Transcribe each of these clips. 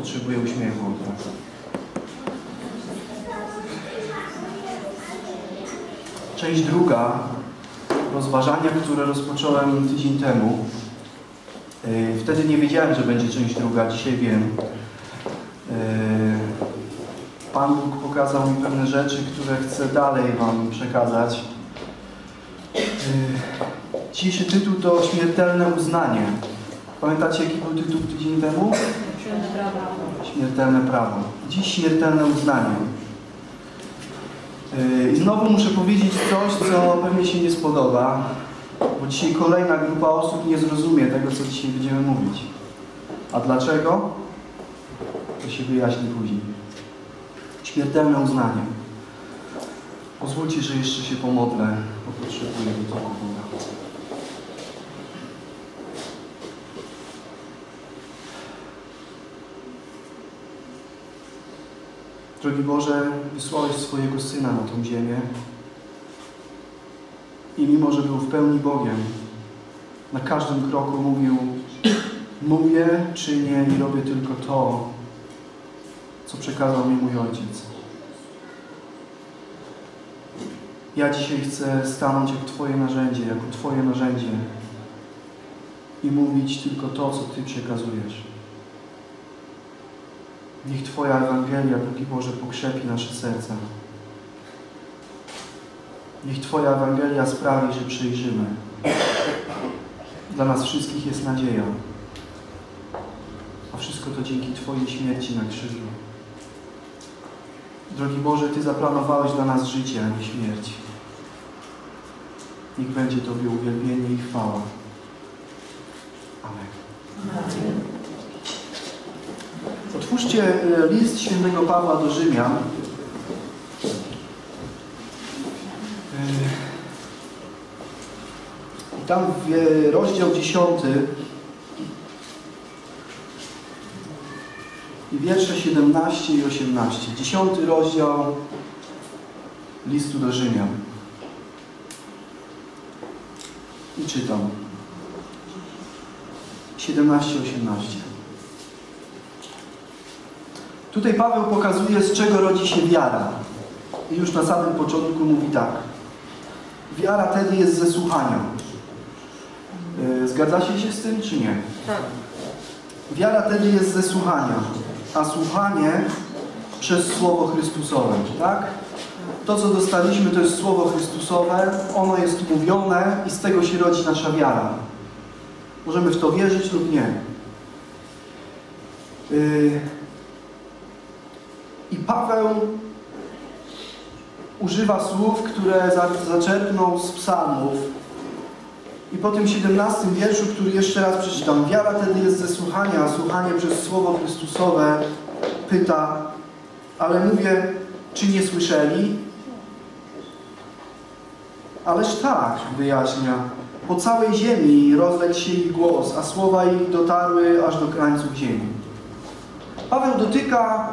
potrzebuje uśmiechu od razu. Część druga rozważania, które rozpocząłem tydzień temu. Yy, Wtedy nie wiedziałem, że będzie część druga, dzisiaj wiem. Yy, Pan Bóg pokazał mi pewne rzeczy, które chcę dalej Wam przekazać. Yy, Dzisiejszy tytuł to Śmiertelne uznanie. Pamiętacie, jaki był tytuł tydzień temu? Śmiertelne prawo. Dziś śmiertelne uznanie. Yy, I znowu muszę powiedzieć coś, co pewnie się nie spodoba, bo dzisiaj kolejna grupa osób nie zrozumie tego, co dzisiaj będziemy mówić. A dlaczego? To się wyjaśni później. Śmiertelne uznanie. Pozwólcie, że jeszcze się pomodlę, bo potrzebuję do tego Boga. Drogi Boże, wysłałeś swojego Syna na tą ziemię i mimo, że był w pełni Bogiem, na każdym kroku mówił mówię, czynię i robię tylko to, co przekazał mi mój Ojciec. Ja dzisiaj chcę stanąć jak Twoje narzędzie, jako Twoje narzędzie i mówić tylko to, co Ty przekazujesz. Niech Twoja Ewangelia, drogi Boże, pokrzepi nasze serca. Niech Twoja Ewangelia sprawi, że przejrzymy. Dla nas wszystkich jest nadzieja. A wszystko to dzięki Twojej śmierci na krzyżu. Drogi Boże, Ty zaplanowałeś dla nas życie, a nie śmierć. Niech będzie Tobie uwielbienie i chwała. Amen. Otwórzcie e, list świętego Pawła do Rzymian. E, I tam e, rozdział 10 i wiersze 17 i 18. 10 rozdział listu do Rzymian. I czytam. 17-18. Tutaj Paweł pokazuje, z czego rodzi się wiara. I już na samym początku mówi tak. Wiara wtedy jest ze słuchania. Yy, Zgadzacie się z tym, czy nie? Tak. Wiara wtedy jest ze słuchania, a słuchanie przez Słowo Chrystusowe, tak? To, co dostaliśmy, to jest Słowo Chrystusowe, ono jest mówione i z tego się rodzi nasza wiara. Możemy w to wierzyć lub nie. Yy, I Paweł używa słów, które za- zaczerpnął z psalmów. I po tym 17 wierszu, który jeszcze raz przeczytam. Wiara wtedy jest ze słuchania, a słuchanie przez Słowo Chrystusowe pyta, ale mówię, czy nie słyszeli? Ależ tak, wyjaśnia. Po całej ziemi rozległ się ich głos, a słowa ich dotarły aż do krańców ziemi. Paweł dotyka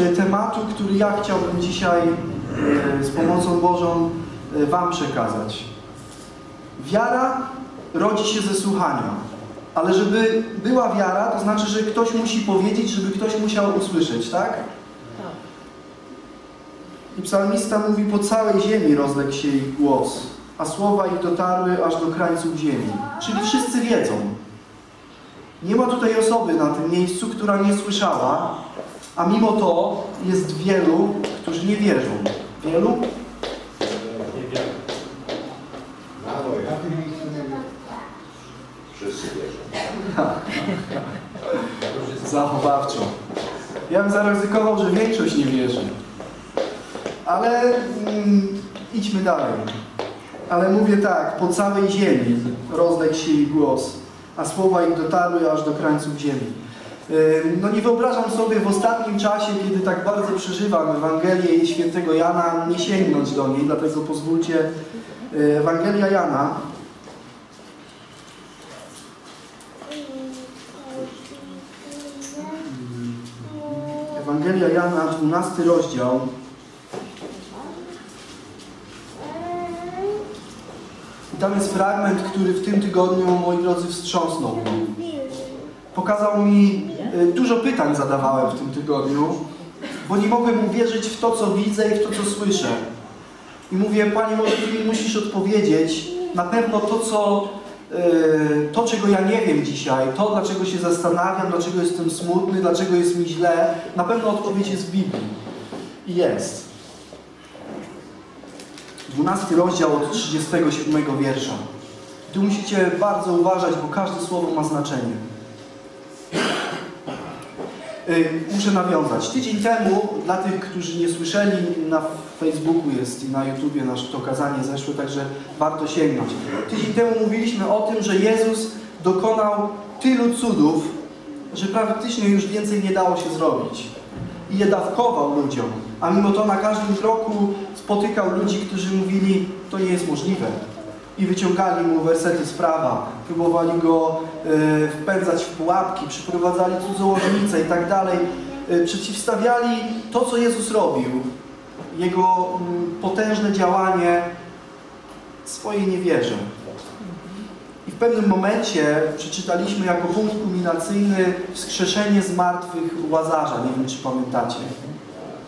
e, tematu, który ja chciałbym dzisiaj e, z pomocą Bożą e, Wam przekazać. Wiara rodzi się ze słuchania. Ale żeby była wiara, to znaczy, że ktoś musi powiedzieć, żeby ktoś musiał usłyszeć, tak? Tak. I psalmista mówi, po całej ziemi rozległ się ich głos, a słowa ich dotarły aż do krańców ziemi. Czyli wszyscy wiedzą. Nie ma tutaj osoby na tym miejscu, która nie słyszała, a mimo to jest wielu, którzy nie wierzą. Wielu? Wszyscy wierzą. Zachowawczo. Ja bym zaryzykował, że większość nie wierzy. Ale mm, idźmy dalej. Ale mówię tak, po całej ziemi rozległ się ich głos, a słowa ich dotarły aż do krańców ziemi. Ym, No nie wyobrażam sobie w ostatnim czasie, kiedy tak bardzo przeżywam Ewangelię świętego Jana, nie sięgnąć do niej, dlatego pozwólcie. y, Ewangelia Jana, Ewangelia Jana, 12 rozdział. I tam jest fragment, który w tym tygodniu, moi drodzy, wstrząsnął mnie. pokazał mi, y, dużo pytań zadawałem w tym tygodniu, bo nie mogłem uwierzyć w to, co widzę i w to, co słyszę. I mówię, Panie, może Ty mi musisz odpowiedzieć na pewno to, co, y, to, czego ja nie wiem dzisiaj, to, dlaczego się zastanawiam, dlaczego jestem smutny, dlaczego jest mi źle, na pewno odpowiedź jest w Biblii. I jest. 12 rozdział od 37 wiersza. Tu musicie bardzo uważać, bo każde słowo ma znaczenie. Y, Muszę nawiązać. Tydzień temu, dla tych, którzy nie słyszeli, na Facebooku jest i na YouTubie nasze to kazanie zeszło, także warto sięgnąć. Tydzień temu mówiliśmy o tym, że Jezus dokonał tylu cudów, że praktycznie już więcej nie dało się zrobić. I je dawkował ludziom, a mimo to na każdym kroku spotykał ludzi, którzy mówili, to nie jest możliwe. I wyciągali mu wersety z prawa, próbowali go e, wpędzać w pułapki, przyprowadzali cudzołożnice i tak dalej. E, przeciwstawiali to, co Jezus robił, jego mm, potężne działanie swojej niewierze. I w pewnym momencie przeczytaliśmy jako punkt kulminacyjny wskrzeszenie z martwych Łazarza. Nie wiem, czy pamiętacie.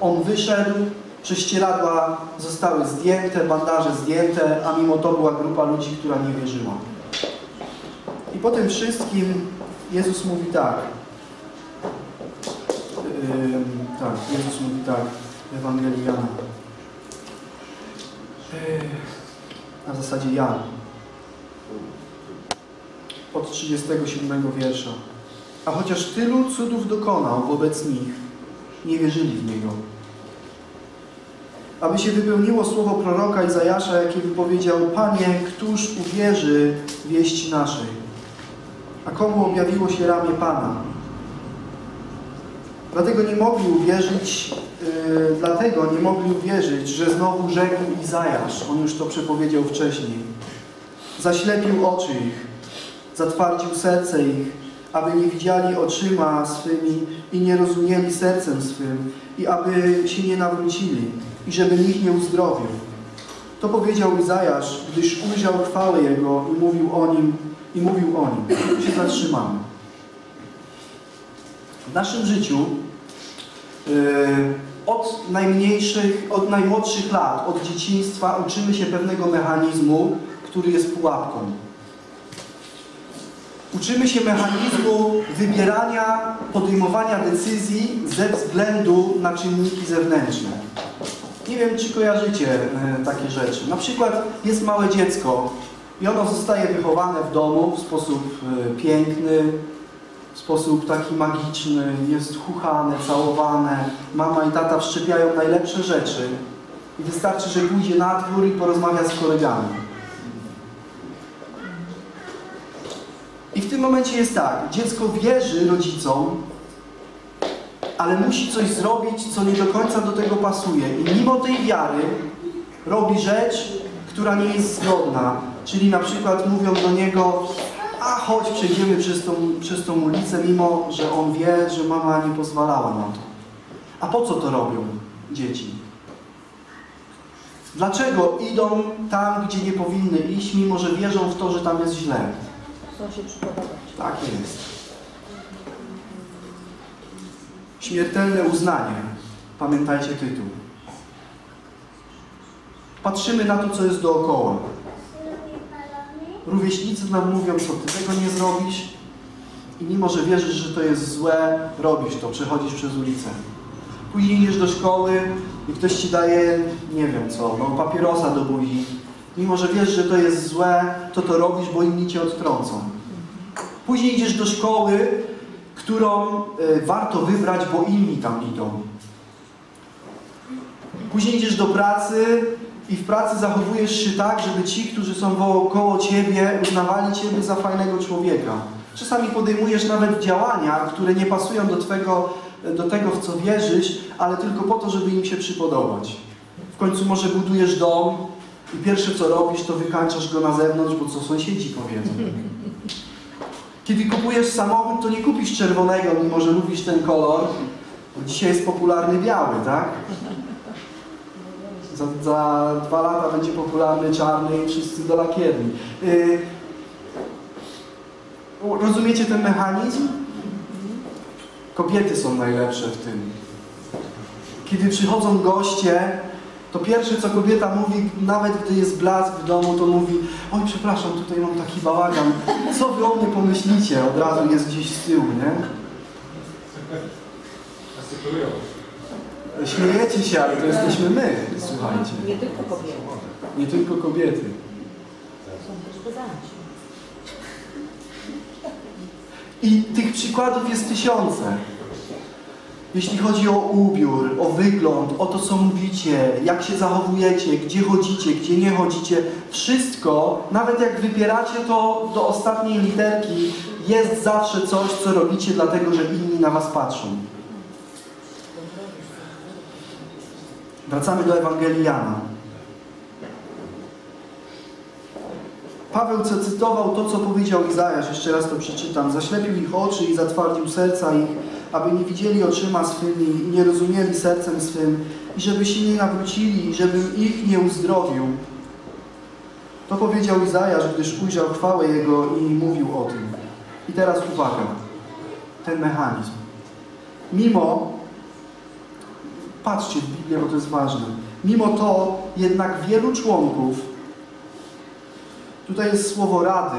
On wyszedł, prześcieradła zostały zdjęte, bandaże zdjęte, a mimo to była grupa ludzi, która nie wierzyła. I po tym wszystkim Jezus mówi tak. Ym, tak, Jezus mówi tak w Ewangelii Jana. Yy, na zasadzie Jan. Od 37 wiersza. A chociaż tylu cudów dokonał wobec nich, nie wierzyli w Niego aby się wypełniło słowo proroka Izajasza, jakie wypowiedział Panie, któż uwierzy wieści naszej? A komu objawiło się ramię Pana? Dlatego nie mogli uwierzyć, yy, dlatego nie mogli uwierzyć, że znowu rzekł Izajasz. On już to przepowiedział wcześniej. Zaślepił oczy ich, zatwardził serce ich, aby nie widzieli oczyma swymi i nie rozumieli sercem swym i aby się nie nawrócili i żeby ich nie uzdrowił. To powiedział Izajasz, gdyż ujrzał chwałę Jego i mówił o Nim, i mówił o Nim. Tu się zatrzymamy. W naszym życiu yy, od najmniejszych, od najmłodszych lat, od dzieciństwa uczymy się pewnego mechanizmu, który jest pułapką. Uczymy się mechanizmu wybierania, podejmowania decyzji ze względu na czynniki zewnętrzne. Nie wiem, czy kojarzycie e, takie rzeczy. Na przykład jest małe dziecko i ono zostaje wychowane w domu w sposób e, piękny, w sposób taki magiczny, jest chuchane, całowane. Mama i tata wszczepiają najlepsze rzeczy i wystarczy, że pójdzie na dwór i porozmawia z kolegami. I w tym momencie jest tak, dziecko wierzy rodzicom, ale musi coś zrobić, co nie do końca do tego pasuje. I mimo tej wiary robi rzecz, która nie jest zgodna. Czyli na przykład mówią do niego, a chodź przejdziemy przez tą, przez tą ulicę, mimo że on wie, że mama nie pozwalała na to. A po co to robią dzieci? Dlaczego idą tam, gdzie nie powinny iść, mimo że wierzą w to, że tam jest źle? Chcą się. Tak jest. Śmiertelne uznanie. Pamiętajcie tytuł. Patrzymy na to, co jest dookoła. Rówieśnicy nam mówią, co ty tego nie zrobisz i mimo, że wierzysz, że to jest złe, robisz to, przechodzisz przez ulicę. Później idziesz do szkoły i ktoś ci daje, nie wiem co, no papierosa do buzi. Mimo, że wiesz, że to jest złe, to to robisz, bo inni cię odtrącą. Później idziesz do szkoły, którą y, warto wybrać, bo inni tam idą. Później idziesz do pracy i w pracy zachowujesz się tak, żeby ci, którzy są wokoło ciebie, uznawali ciebie za fajnego człowieka. Czasami podejmujesz nawet działania, które nie pasują do, twego, do tego, w co wierzysz, ale tylko po to, żeby im się przypodobać. W końcu może budujesz dom i pierwsze co robisz, to wykańczasz go na zewnątrz, bo co sąsiedzi powiedzą. Kiedy kupujesz samochód, to nie kupisz czerwonego, mimo że lubisz ten kolor. Bo dzisiaj jest popularny biały, tak? Za, za dwa lata będzie popularny czarny i wszyscy do lakierni. Yy, rozumiecie ten mechanizm? Kobiety są najlepsze w tym. Kiedy przychodzą goście, to pierwsze co kobieta mówi, nawet gdy jest blask w domu, to mówi oj przepraszam, tutaj mam taki bałagan, co wy o mnie pomyślicie? Od razu jest gdzieś z tyłu, nie? Śmiejecie się, ale to jesteśmy my, słuchajcie. Nie tylko kobiety, Nie tylko kobiety. są też pedanci. I tych przykładów jest tysiące. Jeśli chodzi o ubiór, o wygląd, o to, co mówicie, jak się zachowujecie, gdzie chodzicie, gdzie nie chodzicie, wszystko, nawet jak wybieracie to do ostatniej literki, jest zawsze coś, co robicie, dlatego że inni na was patrzą. Wracamy do Ewangelii Jana. Paweł zacytował to, co powiedział Izajasz, jeszcze raz to przeczytam. Zaślepił ich oczy i zatwardził serca ich, aby nie widzieli oczyma swymi i nie rozumieli sercem swym, i żeby się nie nawrócili, żebym ich nie uzdrowił. To powiedział Izajasz, gdyż ujrzał chwałę Jego i mówił o tym. I teraz uwaga, ten mechanizm. Mimo, patrzcie w Biblię, bo to jest ważne, mimo to jednak wielu członków Tutaj jest słowo rady,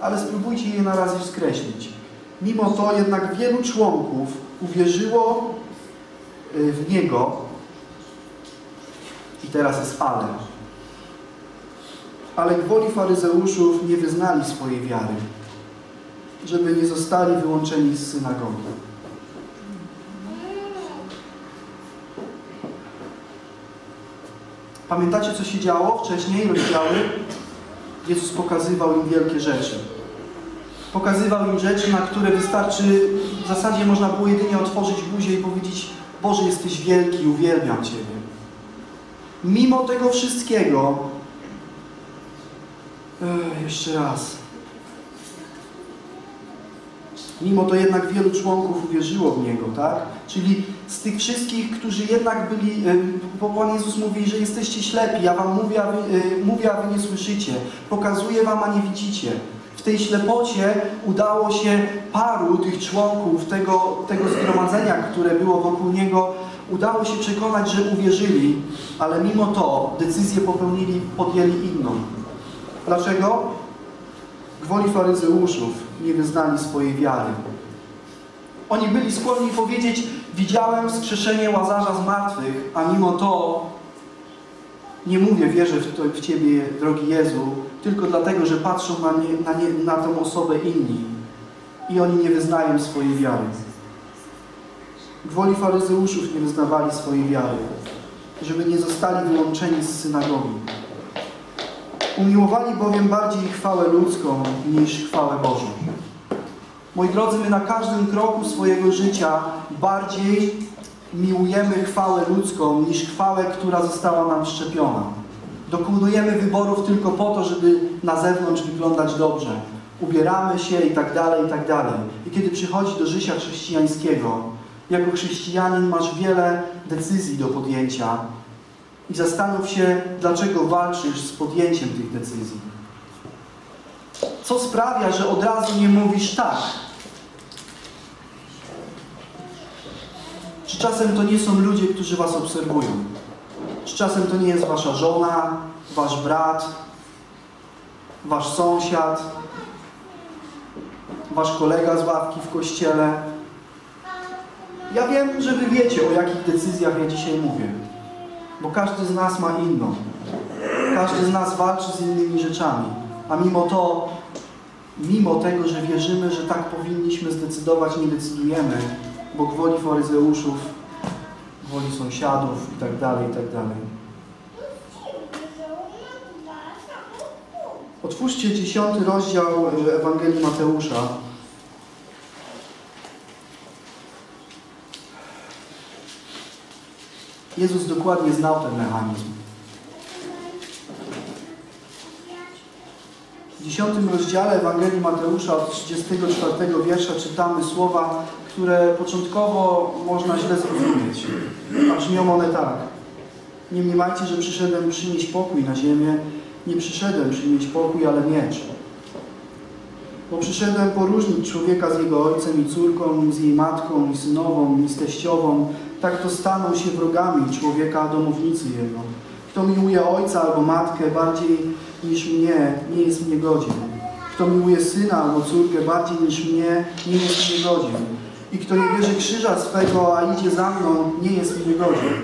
ale spróbujcie je na razie skreślić. Mimo to jednak wielu członków uwierzyło y, w Niego i teraz jest ale. Ale gwoli faryzeuszów nie wyznali swojej wiary, żeby nie zostali wyłączeni z synagogi. Pamiętacie, co się działo wcześniej, rozdziały? Jezus pokazywał im wielkie rzeczy. Pokazywał im rzeczy, na które wystarczy, w zasadzie można było jedynie otworzyć buzię i powiedzieć Boże, jesteś wielki, uwielbiam Ciebie. Mimo tego wszystkiego, Ech, jeszcze raz, mimo to jednak wielu członków uwierzyło w Niego, tak? Czyli z tych wszystkich, którzy jednak byli, y, bo Pan Jezus mówi, że jesteście ślepi, ja Wam mówię, a Wy, y, mówię, a wy nie słyszycie. Pokazuję Wam, a nie widzicie. W tej ślepocie udało się paru tych członków tego, tego zgromadzenia, które było wokół Niego, udało się przekonać, że uwierzyli, ale mimo to decyzję popełnili, podjęli inną. Dlaczego? Gwoli faryzeuszów nie wyznali swojej wiary. Oni byli skłonni powiedzieć, widziałem wskrzeszenie Łazarza z martwych, a mimo to nie mówię, wierzę w, to, w Ciebie, drogi Jezu, tylko dlatego, że patrzą na, nie, na, nie, na tą osobę inni i oni nie wyznają swojej wiary. Gwoli faryzeuszów nie wyznawali swojej wiary, żeby nie zostali wyłączeni z synagogi. Umiłowali bowiem bardziej chwałę ludzką niż chwałę Bożą. Moi drodzy, my na każdym kroku swojego życia bardziej miłujemy chwałę ludzką niż chwałę, która została nam szczepiona. Dokonujemy wyborów tylko po to, żeby na zewnątrz wyglądać dobrze. Ubieramy się i tak dalej, i tak dalej. I kiedy przychodzi do życia chrześcijańskiego, jako chrześcijanin masz wiele decyzji do podjęcia i zastanów się, dlaczego walczysz z podjęciem tych decyzji. Co sprawia, że od razu nie mówisz tak? Czy czasem to nie są ludzie, którzy was obserwują? Czy czasem to nie jest wasza żona, wasz brat, wasz sąsiad, wasz kolega z ławki w kościele? Ja wiem, że wy wiecie, o jakich decyzjach ja dzisiaj mówię. Bo każdy z nas ma inną. Każdy z nas walczy z innymi rzeczami. A mimo to, mimo tego, że wierzymy, że tak powinniśmy zdecydować, nie decydujemy, bo gwoli faryzeuszów, gwoli sąsiadów i tak dalej, i tak. Otwórzcie dziesiąty rozdział Ewangelii Mateusza. Jezus dokładnie znał ten mechanizm. W dziesiątym rozdziale Ewangelii Mateusza od 34 wiersza czytamy słowa, które początkowo można źle zrozumieć. A brzmią one tak. Nie mniemajcie, że przyszedłem przynieść pokój na ziemię. Nie przyszedłem przynieść pokój, ale miecz. Bo przyszedłem poróżnić człowieka z jego ojcem i córką, z jej matką i synową i z teściową, tak to staną się wrogami człowieka domownicy jego. Kto miłuje ojca albo matkę bardziej niż mnie, nie jest mnie godzien. Kto miłuje syna albo córkę bardziej niż mnie, nie jest mnie godzien. I kto nie bierze krzyża swego, a idzie za mną, nie jest mnie godzien.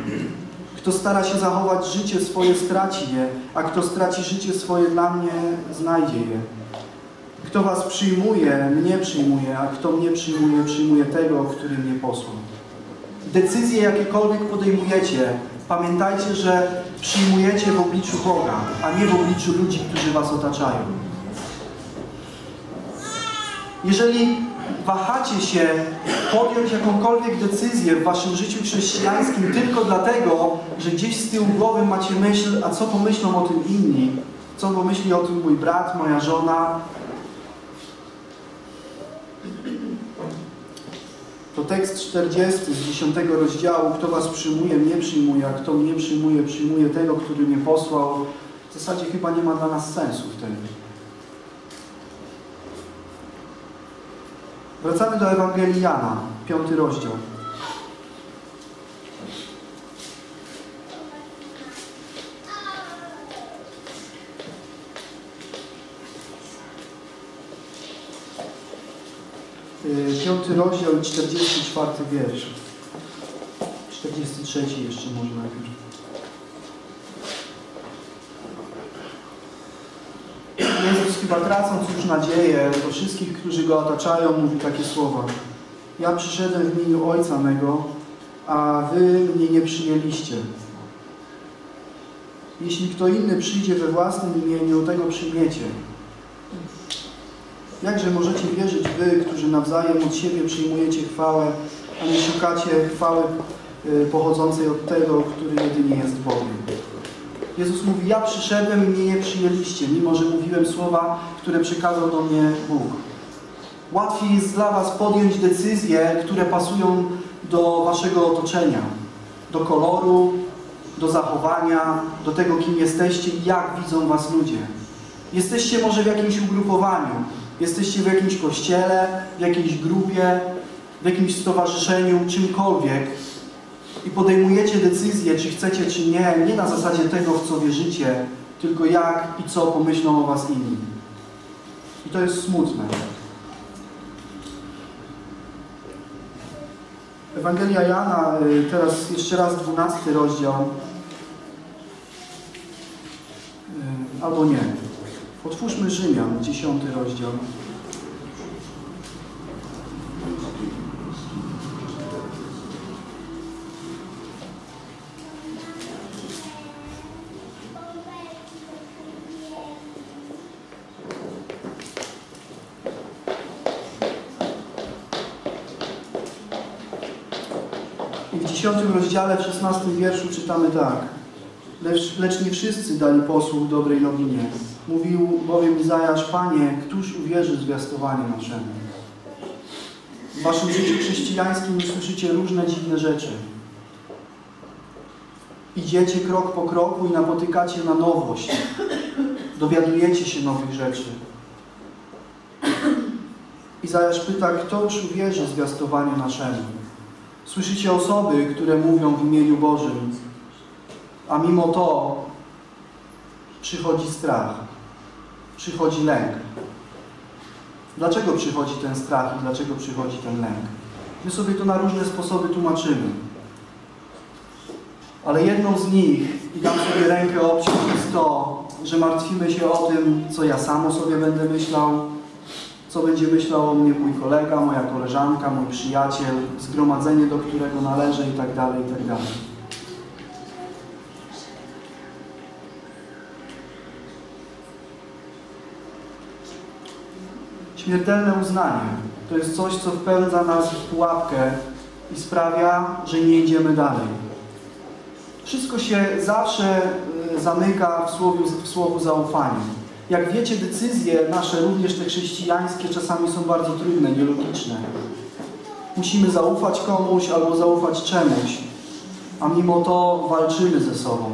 Kto stara się zachować życie swoje, straci je, a kto straci życie swoje dla mnie, znajdzie je. Kto was przyjmuje, mnie przyjmuje, a kto mnie przyjmuje, przyjmuje tego, który mnie posłał. Decyzje jakiekolwiek podejmujecie, pamiętajcie, że przyjmujecie w obliczu Boga, a nie w obliczu ludzi, którzy was otaczają. Jeżeli wahacie się podjąć jakąkolwiek decyzję w waszym życiu chrześcijańskim tylko dlatego, że gdzieś z tyłu głowy macie myśl, a co pomyślą o tym inni, co pomyśli o tym mój brat, moja żona, to tekst 40 z 10 rozdziału, kto was przyjmuje, mnie przyjmuje, a kto mnie przyjmuje, przyjmuje tego, który mnie posłał, w zasadzie chyba nie ma dla nas sensu wtedy. Wracamy do Ewangelii Jana, piąty rozdział. Y, Piąty rozdział i 44 wiersz. 43 jeszcze może najpierw. Jezus chyba tracąc już nadzieję do wszystkich, którzy Go otaczają, mówi takie słowa. Ja przyszedłem w imieniu Ojca mego, a Wy mnie nie przyjęliście. Jeśli kto inny przyjdzie we własnym imieniu, tego przyjmiecie. Jakże możecie wierzyć Wy, którzy nawzajem od siebie przyjmujecie chwałę, a nie szukacie chwały y, pochodzącej od tego, który jedynie jest Bogiem. Jezus mówi, ja przyszedłem i mnie nie przyjęliście, mimo że mówiłem słowa, które przekazał do mnie Bóg. Łatwiej jest dla Was podjąć decyzje, które pasują do Waszego otoczenia, do koloru, do zachowania, do tego, kim jesteście i jak widzą Was ludzie. Jesteście może w jakimś ugrupowaniu, jesteście w jakimś kościele, w jakiejś grupie, w jakimś stowarzyszeniu, czymkolwiek i podejmujecie decyzję, czy chcecie, czy nie, nie na zasadzie tego, w co wierzycie, tylko jak i co pomyślą o Was inni. I to jest smutne. Ewangelia Jana, y, teraz jeszcze raz 12 rozdział. Y, Albo nie. Otwórzmy Rzymian, 10 rozdział. I w 10 rozdziale, w 16 wierszu czytamy tak. Lecz, lecz nie wszyscy dali posłuch dobrej nowinie. Mówił bowiem Izajasz, Panie, któż uwierzy zwiastowanie naszemu? W waszym życiu chrześcijańskim słyszycie różne dziwne rzeczy. Idziecie krok po kroku i napotykacie na nowość. Dowiadujecie się nowych rzeczy. Izajasz pyta, kto już uwierzy zwiastowaniu naszemu? Słyszycie osoby, które mówią w imieniu Bożym, a mimo to przychodzi strach, przychodzi lęk. Dlaczego przychodzi ten strach i dlaczego przychodzi ten lęk? My sobie to na różne sposoby tłumaczymy. Ale jedną z nich, i dam sobie rękę obciąć, jest to, że martwimy się o tym, co ja sam o sobie będę myślał, co będzie myślał o mnie mój kolega, moja koleżanka, mój przyjaciel, zgromadzenie, do którego należę i tak dalej, i tak. Śmiertelne uznanie to jest coś, co wpędza nas w pułapkę i sprawia, że nie idziemy dalej. Wszystko się zawsze y, zamyka w słowu, w słowu zaufania. Jak wiecie, decyzje nasze, również te chrześcijańskie, czasami są bardzo trudne, nielogiczne. Musimy zaufać komuś albo zaufać czemuś, a mimo to walczymy ze sobą.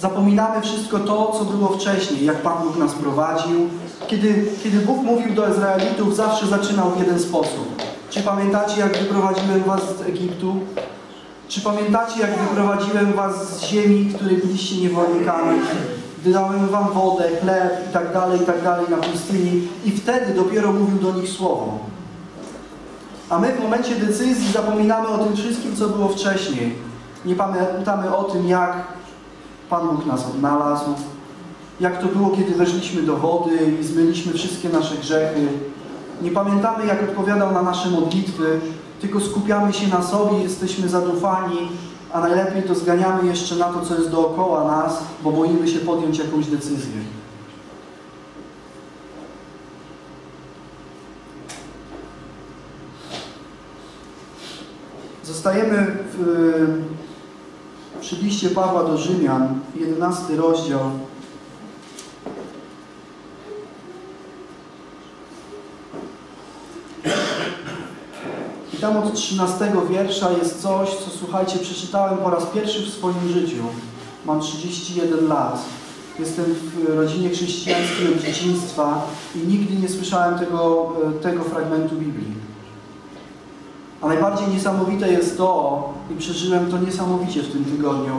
Zapominamy wszystko to, co było wcześniej, jak Pan Bóg nas prowadził, Kiedy, kiedy Bóg mówił do Izraelitów, zawsze zaczynał w jeden sposób. Czy pamiętacie, jak wyprowadziłem was z Egiptu? Czy pamiętacie, jak wyprowadziłem was z ziemi, której byliście niewolnikami? Dałem wam wodę, chleb i tak dalej, i tak dalej na pustyni. I wtedy dopiero mówił do nich słowo. A my w momencie decyzji zapominamy o tym wszystkim, co było wcześniej. Nie pamiętamy o tym, jak Pan Bóg nas odnalazł, jak to było, kiedy weszliśmy do wody i zmyliśmy wszystkie nasze grzechy. Nie pamiętamy, jak odpowiadał na nasze modlitwy, tylko skupiamy się na sobie, jesteśmy zadufani, a najlepiej to zganiamy jeszcze na to, co jest dookoła nas, bo boimy się podjąć jakąś decyzję. Zostajemy w, przy liście Pawła do Rzymian, 11 rozdział. I tam od 13 wiersza jest coś, co słuchajcie, przeczytałem po raz pierwszy w swoim życiu. Mam 31 lat. Jestem w rodzinie chrześcijańskiej od dzieciństwa i nigdy nie słyszałem tego, tego fragmentu Biblii. A najbardziej niesamowite jest to, i przeżyłem to niesamowicie w tym tygodniu.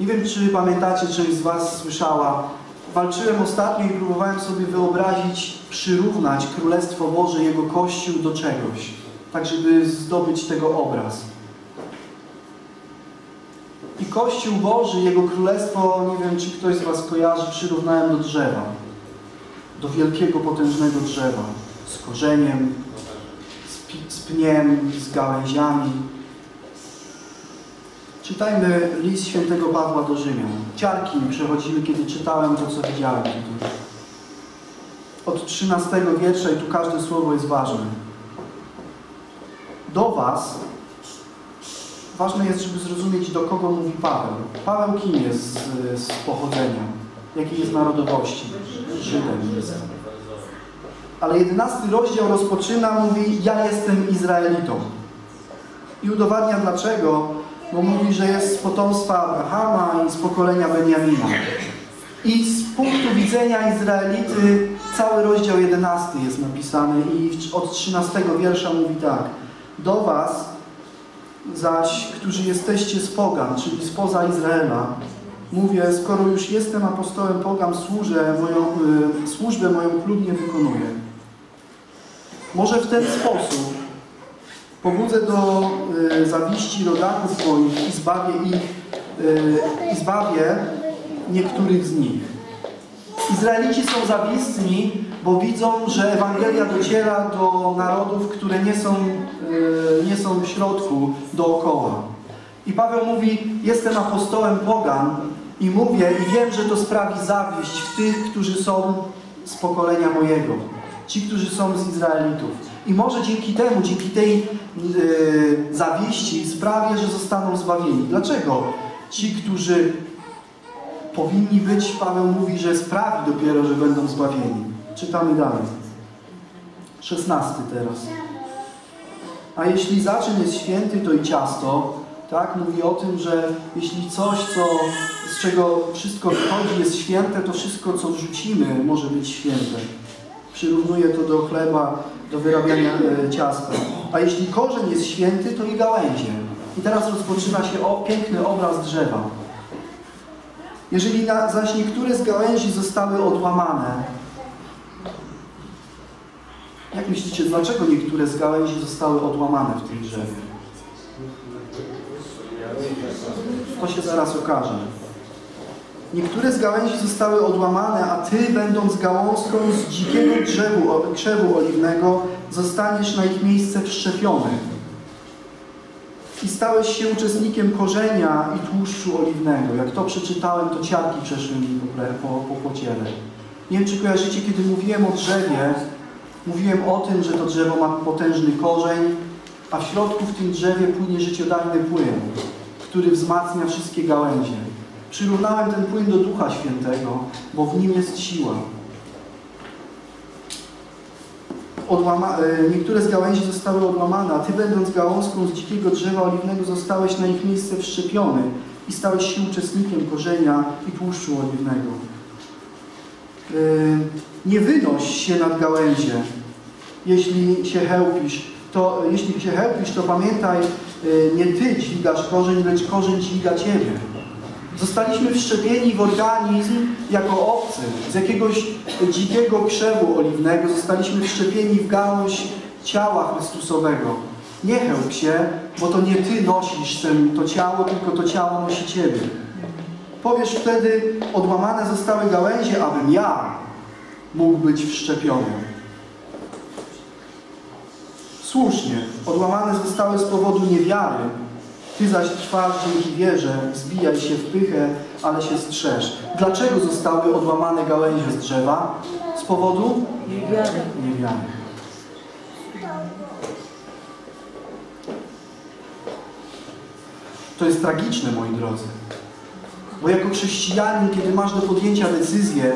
Nie wiem, czy pamiętacie, część z Was słyszała. Walczyłem ostatnio i próbowałem sobie wyobrazić, przyrównać Królestwo Boże, Jego Kościół do czegoś, tak żeby zdobyć tego obraz. I Kościół Boży, Jego Królestwo, nie wiem, czy ktoś z Was kojarzy, przyrównałem do drzewa. Do wielkiego, potężnego drzewa. Z korzeniem, z pniem, z gałęziami. Czytajmy list świętego Pawła do Rzymian. Ciarki mi przechodziły, kiedy czytałem to, co widziałem tutaj. Od 13 wiersza i tu każde słowo jest ważne. Do Was ważne jest, żeby zrozumieć, do kogo mówi Paweł. Paweł kim jest z, z pochodzenia? Jakiej jest narodowości? Żydem jest. Ale jedenasty rozdział rozpoczyna, mówi, ja jestem Izraelitą. I udowadnia dlaczego, bo mówi, że jest z potomstwa Abrahama i z pokolenia Beniamina. I z punktu widzenia Izraelity cały rozdział jedenasty jest napisany i od 13 wiersza mówi tak. Do was zaś, którzy jesteście z pogan, czyli spoza Izraela, mówię, skoro już jestem apostołem pogan, służę moją, y, służbę moją chlubnie wykonuję. Może w ten sposób pobudzę do y, zawiści rodaków moich i zbawię ich, y, i zbawię niektórych z nich. Izraelici są zawistni, bo widzą, że Ewangelia dociera do narodów, które nie są, y, nie są w środku, dookoła. I Paweł mówi, jestem apostołem pogan i mówię i wiem, że to sprawi zawiść w tych, którzy są z pokolenia mojego. Ci, którzy są z Izraelitów. I może dzięki temu, dzięki tej yy, zawiści sprawię, że zostaną zbawieni. Dlaczego? Ci, którzy powinni być, Paweł mówi, że sprawi dopiero, że będą zbawieni. Czytamy dalej. Szesnasty teraz. A jeśli zaczyn jest święty, to i ciasto. Tak? Mówi o tym, że jeśli coś, co, z czego wszystko wychodzi, jest święte, to wszystko, co wrzucimy, może być święte. Przyrównuje to do chleba, do wyrabiania e, ciasta. A jeśli korzeń jest święty, to i gałęzie. I teraz rozpoczyna się o, piękny obraz drzewa. Jeżeli na, zaś niektóre z gałęzi zostały odłamane, jak myślicie, dlaczego niektóre z gałęzi zostały odłamane w tym drzewie? To się zaraz okaże. Niektóre z gałęzi zostały odłamane, a Ty, będąc gałązką z dzikiego drzewu, krzewu oliwnego, zostaniesz na ich miejsce wszczepiony. I stałeś się uczestnikiem korzenia i tłuszczu oliwnego. Jak to przeczytałem, to ciarki przeszły mi po, po, po ciele. Nie wiem, czy kojarzycie, kiedy mówiłem o drzewie, mówiłem o tym, że to drzewo ma potężny korzeń, a w środku w tym drzewie płynie życiodajny płyn, który wzmacnia wszystkie gałęzie. Przyrównałem ten płyn do Ducha Świętego, bo w nim jest siła. Odłama e, niektóre z gałęzi zostały odłamane, a Ty będąc gałązką z dzikiego drzewa oliwnego zostałeś na ich miejsce wszczepiony i stałeś się uczestnikiem korzenia i tłuszczu oliwnego. y, nie wynoś się nad gałęzie, jeśli się chełpisz, to jeśli się chełpisz, to pamiętaj, y, nie ty dźwigasz korzeń, lecz korzeń dźwiga ciebie. Zostaliśmy wszczepieni w organizm jako obcy, z jakiegoś dzikiego krzewu oliwnego, zostaliśmy wszczepieni w gałąź ciała Chrystusowego. Nie chełp się, bo to nie ty nosisz ten, to ciało, tylko to ciało nosi ciebie. Powiesz wtedy, odłamane zostały gałęzie, abym ja mógł być wszczepiony. Słusznie, odłamane zostały z powodu niewiary. Ty zaś trwasz dzięki wierze, zbijaj się w pychę, ale się strzeż. Dlaczego zostały odłamane gałęzie z drzewa? Z powodu Niewiary. niewiary. To jest tragiczne, moi drodzy. Bo jako chrześcijanin, kiedy masz do podjęcia decyzję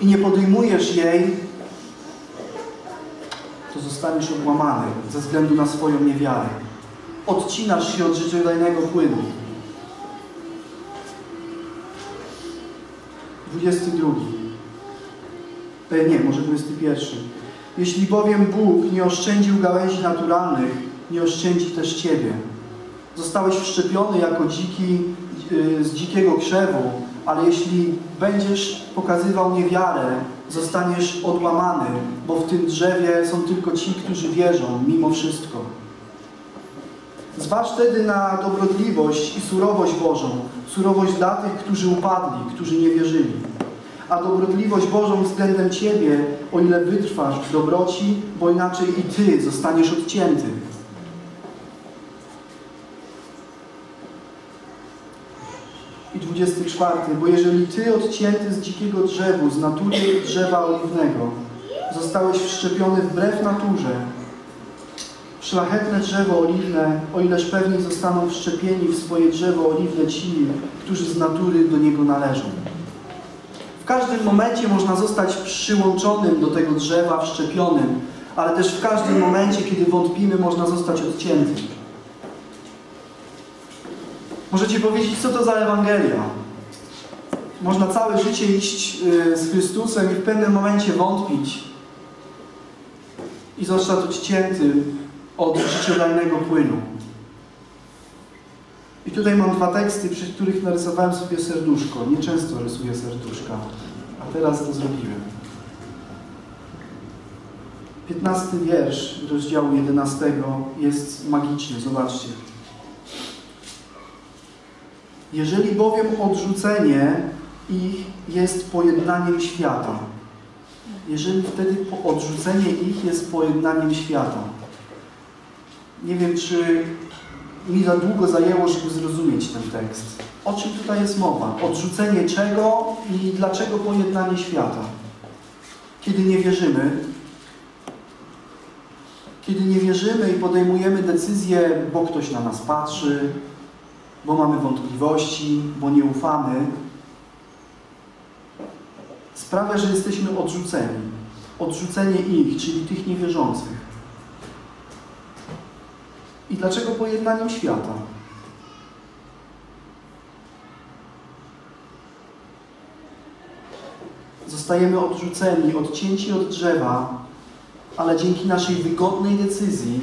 i nie podejmujesz jej, to zostaniesz obłamany ze względu na swoją niewiarę. Odcinasz się od życiodajnego płynu. 22. E, nie, może 21. Jeśli bowiem Bóg nie oszczędził gałęzi naturalnych, nie oszczędzi też Ciebie. Zostałeś wszczepiony jako dziki y, z dzikiego krzewu, ale jeśli będziesz pokazywał niewiarę, zostaniesz odłamany, bo w tym drzewie są tylko ci, którzy wierzą, mimo wszystko. Zważ wtedy na dobrodliwość i surowość Bożą, surowość dla tych, którzy upadli, którzy nie wierzyli, a dobrodliwość Bożą względem Ciebie, o ile wytrwasz w dobroci, bo inaczej i Ty zostaniesz odcięty. I 24. Bo jeżeli Ty odcięty z dzikiego drzewu, z natury drzewa oliwnego, zostałeś wszczepiony wbrew naturze, szlachetne drzewo oliwne, o ileż pewnie zostaną wszczepieni w swoje drzewo oliwne ci, którzy z natury do niego należą. W każdym momencie można zostać przyłączonym do tego drzewa, wszczepionym, ale też w każdym momencie, kiedy wątpimy, można zostać odciętym. Możecie powiedzieć, co to za Ewangelia? Można całe życie iść y, z Chrystusem i w pewnym momencie wątpić i zostać odcięty od życiodajnego płynu. I tutaj mam dwa teksty, przy których narysowałem sobie serduszko. Nieczęsto rysuję serduszka, a teraz to zrobiłem. 15 wiersz rozdziału 11 jest magiczny, zobaczcie. Jeżeli bowiem odrzucenie ich jest pojednaniem świata, jeżeli wtedy odrzucenie ich jest pojednaniem świata, nie wiem, czy mi za długo zajęło, żeby zrozumieć ten tekst. O czym tutaj jest mowa? Odrzucenie czego i dlaczego pojednanie świata? Kiedy nie wierzymy, kiedy nie wierzymy i podejmujemy decyzję, bo ktoś na nas patrzy, bo mamy wątpliwości, bo nie ufamy, sprawia, że jesteśmy odrzuceni. Odrzucenie ich, czyli tych niewierzących. I dlaczego pojednaniem świata? Zostajemy odrzuceni, odcięci od drzewa, ale dzięki naszej wygodnej decyzji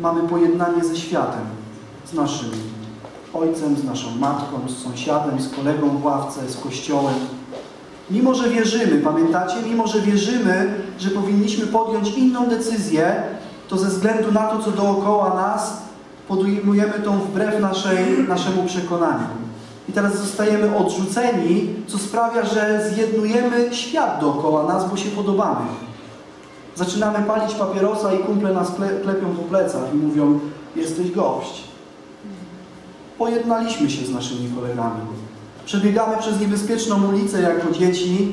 mamy pojednanie ze światem, z naszym ojcem, z naszą matką, z sąsiadem, z kolegą w ławce, z kościołem. Mimo, że wierzymy, pamiętacie? Mimo, że wierzymy, że powinniśmy podjąć inną decyzję, to ze względu na to, co dookoła nas, podejmujemy tą wbrew naszej, naszemu przekonaniu. I teraz zostajemy odrzuceni, co sprawia, że zjednujemy świat dookoła nas, bo się podobamy. Zaczynamy palić papierosa i kumple nas kle, klepią po plecach i mówią, jesteś gość. Pojednaliśmy się z naszymi kolegami. Przebiegamy przez niebezpieczną ulicę jako dzieci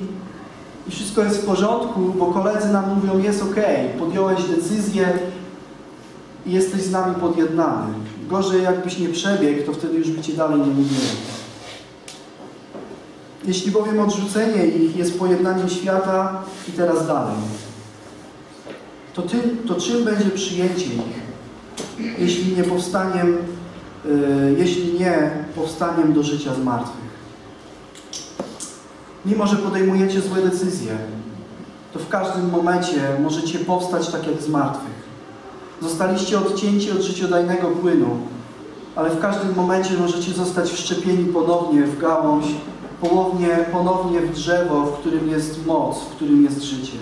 i wszystko jest w porządku, bo koledzy nam mówią, jest ok, podjąłeś decyzję i jesteś z nami podjednany. Gorzej jakbyś nie przebiegł, to wtedy już by cię dalej nie mówili. Jeśli bowiem odrzucenie ich jest pojednaniem świata i teraz dalej, to, tym, to czym będzie przyjęcie ich, jeśli nie powstaniem, jeśli nie powstaniem do życia z martwych? Mimo, że podejmujecie złe decyzje, to w każdym momencie możecie powstać tak jak z martwych. Zostaliście odcięci od życiodajnego płynu, ale w każdym momencie możecie zostać wszczepieni ponownie w gałąź, ponownie, ponownie w drzewo, w którym jest moc, w którym jest życie.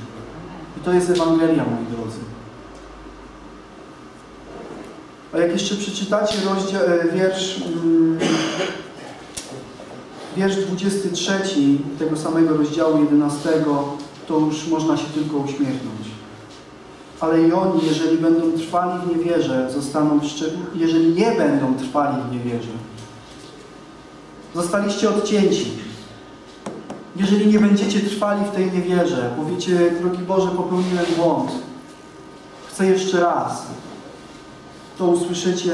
I to jest Ewangelia, moi drodzy. A jak jeszcze przeczytacie rozdział, e, wiersz, mm, wiersz 23 tego samego rozdziału 11, to już można się tylko uśmiechnąć. Ale i oni, jeżeli będą trwali w niewierze, zostaną jeżeli nie będą trwali w niewierze, zostaliście odcięci. Jeżeli nie będziecie trwali w tej niewierze, powiecie, drogi Boże, popełniłem błąd, chcę jeszcze raz, to usłyszycie,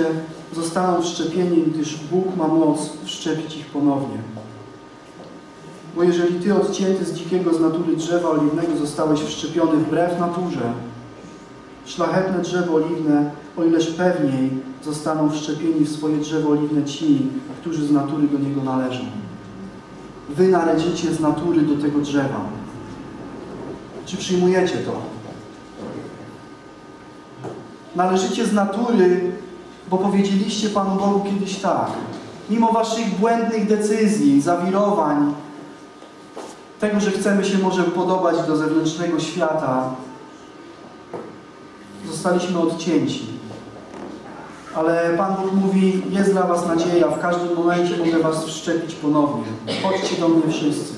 zostaną wszczepieni, gdyż Bóg ma moc wszczepić ich ponownie. Bo jeżeli Ty odcięty z dzikiego z natury drzewa oliwnego zostałeś wszczepiony wbrew naturze, szlachetne drzewo oliwne, o ileż pewniej zostaną wszczepieni w swoje drzewo oliwne ci, którzy z natury do niego należą. Wy należycie z natury do tego drzewa. Czy przyjmujecie to? Należycie z natury, bo powiedzieliście Panu Bogu kiedyś tak. Mimo waszych błędnych decyzji, zawirowań, tego, że chcemy się może podobać do zewnętrznego świata, zostaliśmy odcięci. Ale Pan Bóg mówi, jest dla was nadzieja, w każdym momencie mogę was wszczepić ponownie. Chodźcie do mnie wszyscy.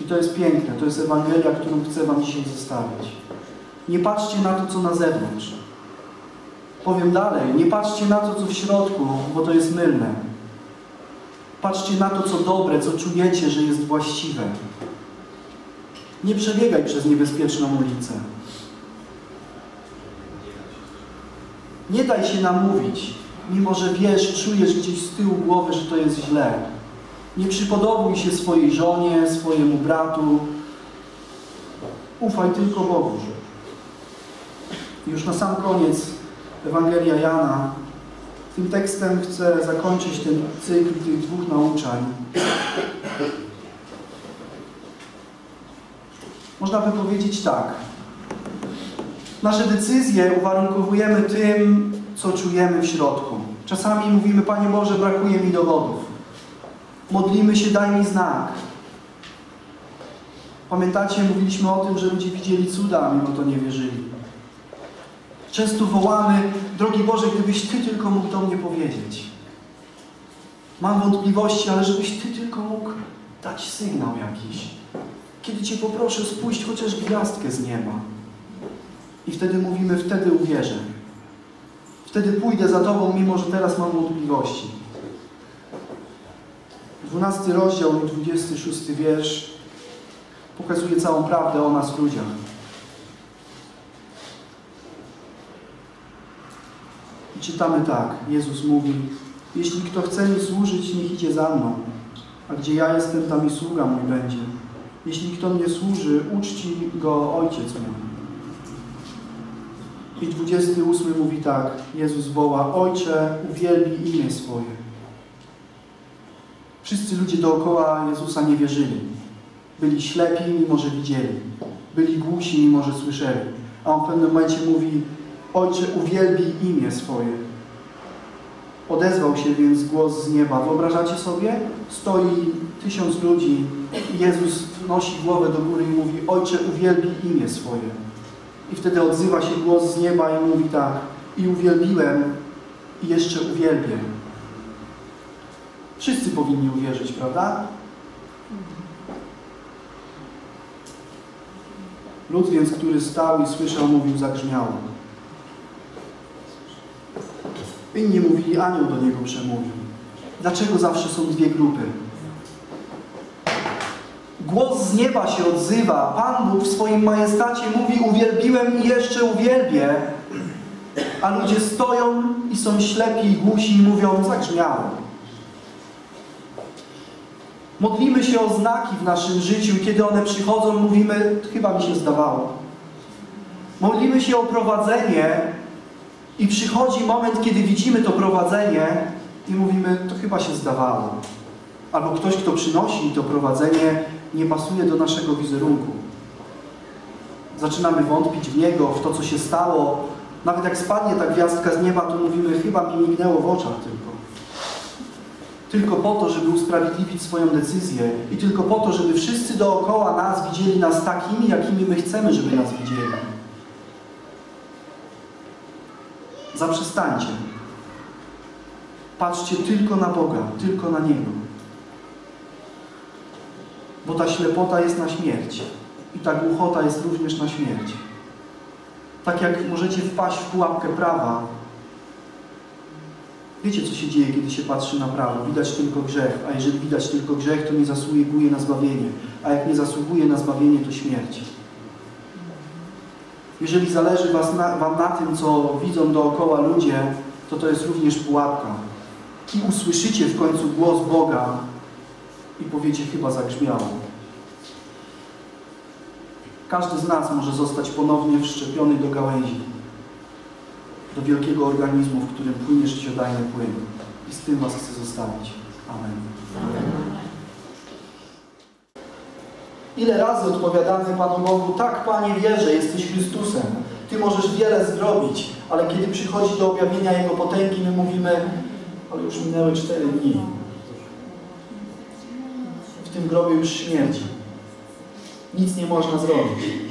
I to jest piękne, to jest Ewangelia, którą chcę wam dzisiaj zostawić. Nie patrzcie na to, co na zewnątrz. Powiem dalej, nie patrzcie na to, co w środku, bo to jest mylne. Patrzcie na to, co dobre, co czujecie, że jest właściwe. Nie przebiegaj przez niebezpieczną ulicę. Nie daj się namówić, mimo że wiesz, czujesz gdzieś z tyłu głowy, że to jest źle. Nie przypodobuj się swojej żonie, swojemu bratu. Ufaj tylko Bogu. Już na sam koniec Ewangelia Jana. Tym tekstem chcę zakończyć ten cykl tych dwóch nauczań. Można by powiedzieć tak. Nasze decyzje uwarunkowujemy tym, co czujemy w środku. Czasami mówimy, Panie Boże, brakuje mi dowodów. Modlimy się, daj mi znak. Pamiętacie, mówiliśmy o tym, że ludzie widzieli cuda, mimo to nie wierzyli. Często wołamy, drogi Boże, gdybyś Ty tylko mógł do mnie powiedzieć. Mam wątpliwości, ale żebyś Ty tylko mógł dać sygnał jakiś. Kiedy Cię poproszę, spuść chociaż gwiazdkę z nieba. I wtedy mówimy, wtedy uwierzę. Wtedy pójdę za Tobą, mimo że teraz mam wątpliwości. 12 rozdział i 26 wiersz pokazuje całą prawdę o nas ludziach. I czytamy tak. Jezus mówi, jeśli kto chce mi służyć, niech idzie za mną. A gdzie ja jestem, tam i sługa mój będzie. Jeśli kto mnie służy, uczci go Ojciec mój. I 28 mówi tak, Jezus woła, Ojcze, uwielbi imię swoje. Wszyscy ludzie dookoła Jezusa nie wierzyli. Byli ślepi, mimo że widzieli. Byli głusi, mimo że słyszeli. A on w pewnym momencie mówi, Ojcze, uwielbi imię swoje. Odezwał się więc głos z nieba. Wyobrażacie sobie? Stoi tysiąc ludzi i Jezus wnosi głowę do góry i mówi, Ojcze, uwielbi imię swoje. I wtedy odzywa się głos z nieba i mówi tak, i uwielbiłem, i jeszcze uwielbię. Wszyscy powinni uwierzyć, prawda? Lud więc, który stał i słyszał, mówił, zagrzmiało. Inni mówili, anioł do niego przemówił. Dlaczego zawsze są dwie grupy? Głos z nieba się odzywa. Pan Bóg w swoim majestacie mówi, uwielbiłem i jeszcze uwielbię. A ludzie stoją i są ślepi i głusi i mówią, zagrzmiało. Modlimy się o znaki w naszym życiu i kiedy one przychodzą, mówimy, chyba mi się zdawało. Modlimy się o prowadzenie i przychodzi moment, kiedy widzimy to prowadzenie i mówimy, to chyba się zdawało. albo ktoś, kto przynosi to prowadzenie, nie pasuje do naszego wizerunku. Zaczynamy wątpić w Niego, w to, co się stało. Nawet jak spadnie ta gwiazdka z nieba, to mówimy, chyba mi mignęło w oczach tylko. Tylko po to, żeby usprawiedliwić swoją decyzję i tylko po to, żeby wszyscy dookoła nas widzieli nas takimi, jakimi my chcemy, żeby nas widzieli. Zaprzestańcie. Patrzcie tylko na Boga, tylko na Niego. Bo ta ślepota jest na śmierć i ta głuchota jest również na śmierć. Tak jak możecie wpaść w pułapkę prawa, wiecie co się dzieje, kiedy się patrzy na prawo. Widać tylko grzech, a jeżeli widać tylko grzech, to nie zasługuje na zbawienie. A jak nie zasługuje na zbawienie, to śmierć. Jeżeli zależy was na, Wam na tym, co widzą dookoła ludzie, to to jest również pułapka. I usłyszycie w końcu głos Boga i powiecie, chyba zagrzmiało. Każdy z nas może zostać ponownie wszczepiony do gałęzi, do wielkiego organizmu, w którym płynie życiodajny płyn. I z tym Was chcę zostawić. Amen. Ile razy odpowiadamy Panu Bogu, tak Panie wierzę, jesteś Chrystusem, Ty możesz wiele zrobić, ale kiedy przychodzi do objawienia Jego potęgi, my mówimy, ale już minęły cztery dni. W tym grobie już śmierdzi. Nic nie można zrobić.